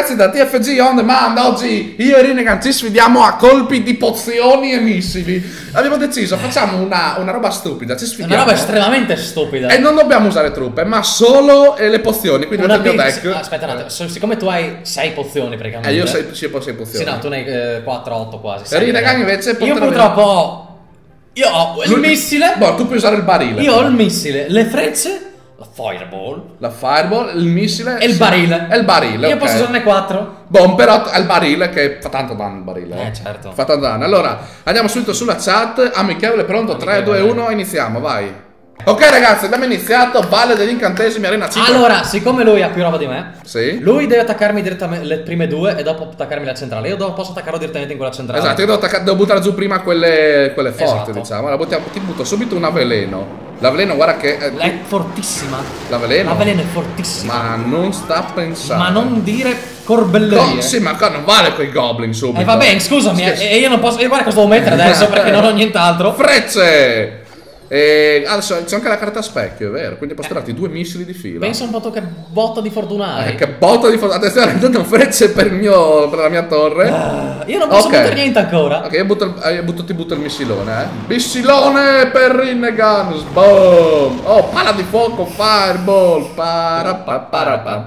Ragazzi da TFG on demand oggi io e Rinnegan ci sfidiamo a colpi di pozioni e missili. Abbiamo deciso, facciamo una, una roba stupida, ci sfidiamo. una roba estremamente stupida. E non dobbiamo usare truppe, ma solo eh, le pozioni. Quindi Una il mio deck. Aspetta un attimo, so- siccome tu hai 6 pozioni praticamente. Eh, io sei, sì, poi sei Sì, pozioni. no, tu ne hai 4, 8 quasi. Rinnegan eh. invece Io purtroppo ho. Io ho il missile. Boh, tu puoi usare il barile. Io ho il missile, le frecce, la fireball La fireball, il missile. e il sì. barile. E il barile. Io ok. posso usarne 4. Boh, però è il barile che fa tanto danno il barile. Eh, certo. Fa tanto danno. Allora, andiamo subito sulla chat. Amichevole, pronto? 3, 2, Amichevole. 1, iniziamo, vai. Ok ragazzi, abbiamo iniziato. Valle degli incantesimi, arena 5. Allora, siccome lui ha più roba di me, Sì. lui deve attaccarmi direttamente le prime due e dopo attaccarmi la centrale. Io do- posso attaccarlo direttamente in quella centrale. Esatto, io devo, devo buttare giù prima quelle, quelle forti, Esatto. diciamo. Allora, buttiamo- ti butto subito una veleno. La veleno, guarda che... eh, È fortissima. la veleno? La veleno è fortissima. Ma non sta a pensare. Ma non dire corbellerie. No, sì, ma qua non vale quei goblin subito. Eh vabbè, scusami, e io non posso. Io guarda cosa devo mettere adesso perché non ho nient'altro. Frecce! E adesso c'è anche la carta specchio, è vero? Quindi posso tirarti due missili di fila. Pensa un po' che botta di fortuna hai. Eh, che botta di foto. Attenzione, intanto frecce per, il mio, per la mia torre. Ah, io non posso Ok. mettere niente ancora. Ok, io, butto il- eh, io butto- ti butto il missilone, eh. Missilone per Rinnegan. Boom! Oh, pala di fuoco, fireball. Parapaparapam.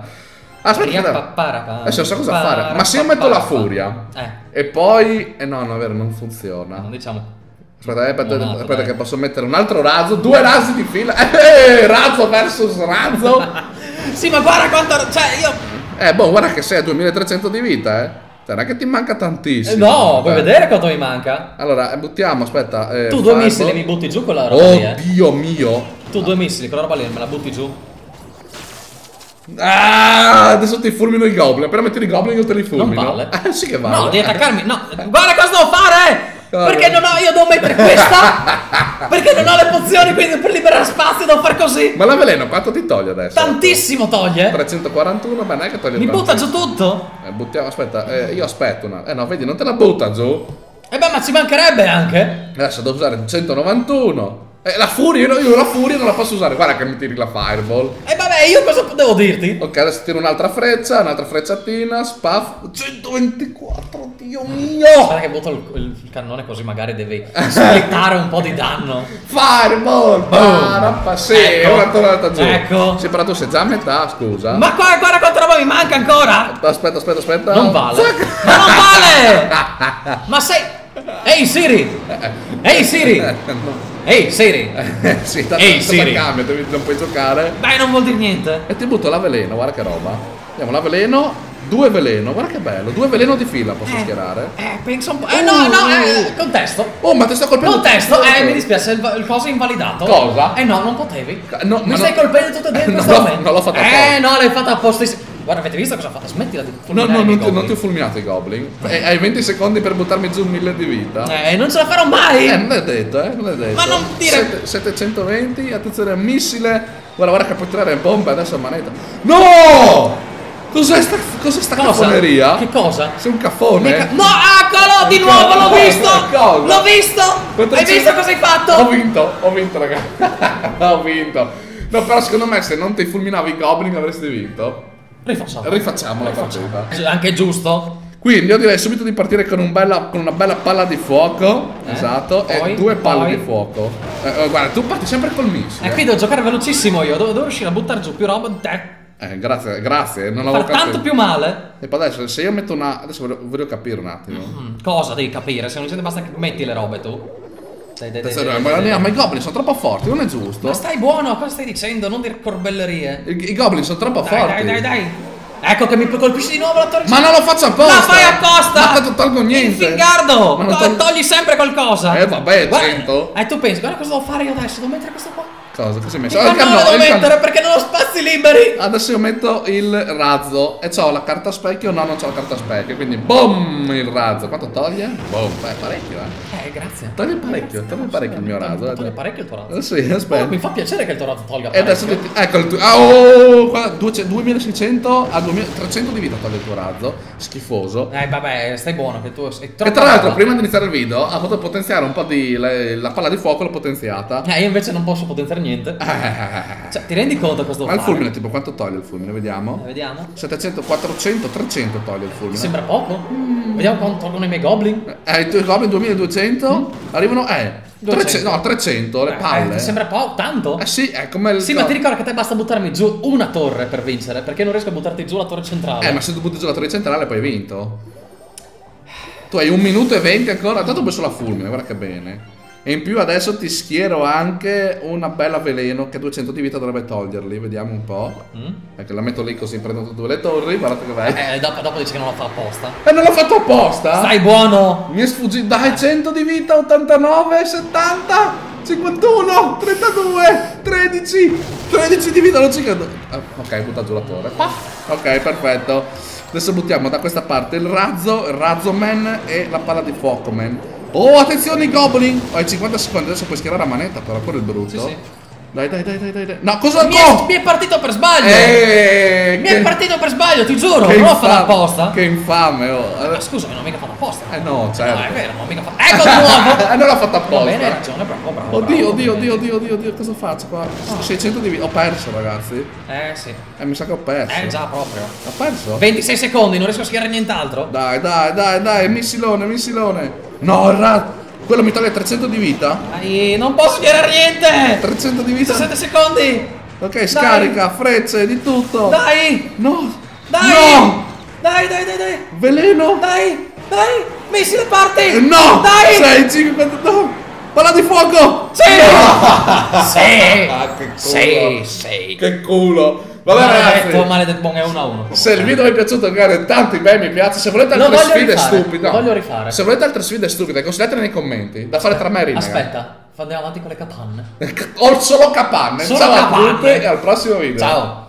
Aspetta, aspetta. Riappaparapam. Adesso non so cosa fare. Ma se io metto la furia Eh, e poi. Eh no, no, è vero, non funziona. non diciamo. Aspetta, eh, aspetta, aspetta che posso mettere un altro razzo, due razzi di fila. Eh, razzo versus razzo. Sì, ma guarda quanto. Cioè, io. eh, boh, guarda che sei a 2300 di vita, eh. Cioè, non è che ti manca Eh, tantissimo. no, vuoi Eh. vedere quanto mi manca? Allora, eh, buttiamo, aspetta. eh, Tu due fireball. missili mi butti giù quella roba lì, eh. Oddio mio. Tu due missili, quella roba lì me la butti giù. Ah, adesso ti fulmino i goblin. Appena metti i goblin io te li fulmino. Non vale. Eh, sì che vale. No, devi attaccarmi. No, guarda cosa devo fare! Perché non ho. Io devo mettere questa! Perché non ho le pozioni, quindi per liberare spazio devo fare così! Ma la veleno quanto ti toglie adesso? Tantissimo toglie! 341, ma non è che toglie Mi butta giù tutto! Eh, buttiamo, aspetta, eh, io aspetto una. Eh no, vedi, non te la butta giù. E beh, ma ci mancherebbe anche! Adesso devo usare il 191. Eh, la furia, io, io la furia non la posso usare. Guarda che mi tiri la fireball. E vabbè, io cosa devo dirti? Ok, adesso tiro un'altra freccia, un'altra frecciatina, spaff. 124, Dio mio! Guarda che butto il, il cannone così magari devi splittare un po' di danno. Fireball! Parappa, sì, Ecco. una tornata giù. Ecco. Sì, però tu sei già a metà, scusa. Ma qua, guarda quanta roba mi manca ancora! Aspetta, aspetta, aspetta. Non vale! Zac- Ma non vale! Ma sei. Ehi Siri! Ehi Siri! Ehi Siri! Eh, sì, tanto Ehi, Siri. cambia, non puoi giocare. Beh, non vuol dire niente. E ti butto la veleno, guarda che roba. Andiamo la veleno, due veleno, guarda che bello, due veleno di fila posso schierare. Eh, pensa un po'. Eh, no, no, eh, contesto. Oh, ma ti sto colpendo. Contesto, tutto. eh, mi dispiace, il, il coso è invalidato. Cosa? Eh no, non potevi. No, mi stai no- colpendo tutto dentro Non l'ho- momento. non l'ho fatto Eh apposta. no, l'hai fatta apposta. Guarda, avete visto cosa ha fatto? Smettila di No, fulminare no, i non ti, non ti ho fulminato i goblin. E hai 20 secondi per buttarmi giù un mille di vita. Eh, non ce la farò mai. Eh, non è detto, eh, non è detto. Ma non dire- Sette- 720, attenzione, missile. Guarda, guarda che puoi tirare bombe adesso a manetta. No! Cos'è sta, cos'è sta Cosa? cafoneria? Che cosa? Sei un caffone? Mica- No, eccolo di nuovo, l'ho visto! L'ho visto! Quanto Hai visto cosa hai Ho fatto? vinto, ho vinto, ragazzi. ho vinto. No, però secondo me se non ti fulminavi i goblin avresti vinto. Rifacciamo. Rifacciamo la partita. Anche giusto? Quindi io direi subito di partire con, un bella- con una bella palla di fuoco. Eh, Esatto. poi, e due palle poi. di fuoco. Eh, eh, guarda, tu parti sempre col missile. E qui devo giocare velocissimo io, devo, devo riuscire a buttare giù più roba, te, Eh, grazie, grazie. Non avevo far tanto capito. più male. E poi adesso, se io metto una. Adesso voglio, voglio capire un attimo. Mm, Cosa devi capire? Se non siete basta che metti le robe tu. Dai, dai, dai, dai, ma, dai. ma i goblin sono troppo forti, non è giusto. Ma stai buono, cosa stai dicendo? Non dire corbellerie. I, i goblin sono troppo forti. dai, dai, dai. Ecco che mi colpisci di nuovo la torre. Ma non lo faccio apposta! La fai apposta! Ma tanto tolgo niente! Il fingardo! Ma non Togli sempre qualcosa! Eh, vabbè, Guarda- 100. Eh, tu pensi, guarda cosa devo fare io adesso? Devo mettere questo qua. Cosa? Cosa hai messo? Ah, cannone canno- devo mettere perché non ho spazi liberi! Adesso io metto il razzo e ho la carta specchio. No, non ho la carta specchio. Quindi, boom! Il razzo. Quanto toglie? Boom, beh, parecchio, eh. Eh, grazie. Toglie parecchio, toglie parecchio il mio razzo. eh. Toglie parecchio il tuo razzo. Sì, Oh, aspetta. mi fa piacere che il tuo razzo tolga E adesso parecchio. ti- ecco il tuo. Ah, oh, qua, 200 2600 a 2300 di vita toglie il tuo razzo. Schifoso. Eh, vabbè, stai buono che tu sei E troppo tra l'altro, prima di iniziare il video, ha potuto potenziare un po' di. la, la palla di fuoco l'ho potenziata. Eh, io invece non posso potenziare niente. Eh, Cioè, ti rendi conto devo Ma il fulmine, tipo, quanto toglie il fulmine? Vediamo. Eh, Vediamo. 700, 400, 300 toglie il Ti fulmine. sembra poco? Vediamo quanto tolgono i miei goblin. Eh, i tuoi goblin 2200 arrivano, eh, 300, no, 300, le Eh, palle. ti sembra poco? Tanto? Eh sì, è come il... Sì, ma ti ricordi che a te basta buttarmi giù una torre per vincere, perché non riesco a buttarti giù la torre centrale. Eh, ma se tu butti giù la torre centrale poi hai vinto. Tu hai un minuto e venti ancora, tanto ho messo la fulmine, guarda che bene. E in più adesso ti schiero anche una bella veleno che 200 di vita dovrebbe toglierli, vediamo un po'. Mm? Ecco, la metto lì così prendo tutte due le torri, guardate che vai. Eh, dopo, dopo dici che non la fa apposta. E non l'ho fatto apposta! Stai buono! Mi è sfuggito, dai 100 di vita, 89, 70, 51, 32, 13, 13 di vita, non ci credo. Ah, ok, butta giù la torre. Ok, perfetto. Adesso buttiamo da questa parte il razzo, il razzo man e la palla di fuoco man. Oh, attenzione i goblin! Oh, hai 50 secondi, adesso puoi schierare a manetta, però quello è il brutto. Sì, sì. Dai, dai, dai, dai, dai. No, cosa Mi è, no! mi è partito per sbaglio! Eh, mi è partito per sbaglio, ti giuro! che Non l'ho fatto infame, apposta! Che infame, oh. Ma scusami, non ho mica fatto apposta! Eh no, No, certo. è vero, non ho mica fatto. Ecco di nuovo! Eh, non l'ho fatto apposta. Va bene, hai ragione, bravo, bravo. Oddio, bravo. oddio, oddio, oddio, oddio, oddio, cosa faccio qua? 600 di vita. Ho perso, ragazzi. Eh sì. Eh, mi sa che ho perso. Eh già, proprio. Ho perso? 26 secondi, non riesco a schierare nient'altro. Dai, dai, dai, dai, missilone, missilone. No, il ra- quello mi toglie 300 di vita. Dai, non posso schierare niente! 300 di vita. 17 secondi! Ok, scarica, frecce, di tutto. Dai! No. Dai! No. Dai, dai, dai, dai! Veleno. Dai! Dai! Missile parti! Eh, No. Dai! 6, 5, 4, no. Palla di fuoco. Sì! Sì! Ah, che culo. Sì, sì! Che culo. Vabbè, Maledetto, ragazzi. maledetto, buon è 1 a 1. Se il video vi è piaciuto, magari tanti bei mi piace. Se volete altre sfide rifare, stupide, lo voglio rifare. Se volete altre sfide stupide, consigliatele nei commenti. Da fare tra me e Rinnegan. Aspetta, andiamo avanti con le capanne. Ho solo capanne. Solo Ciao a capanne. tutti e al prossimo video. Ciao!